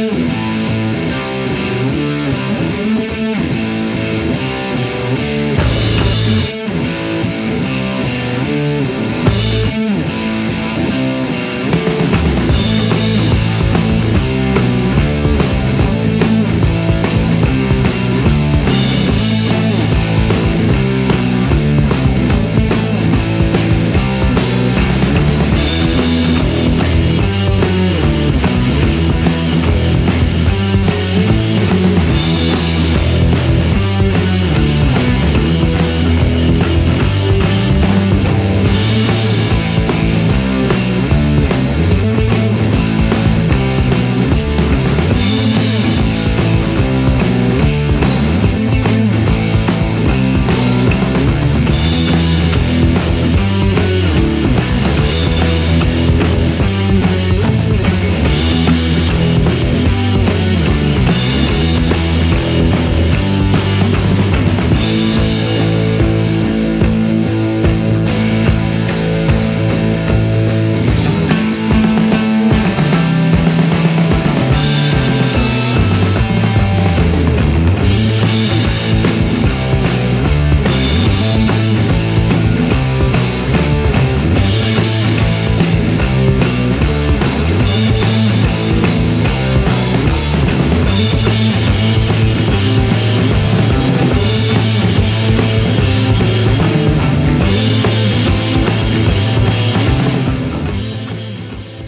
Mm-hmm.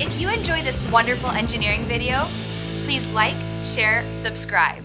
If you enjoy this wonderful engineering video, please like, share, subscribe.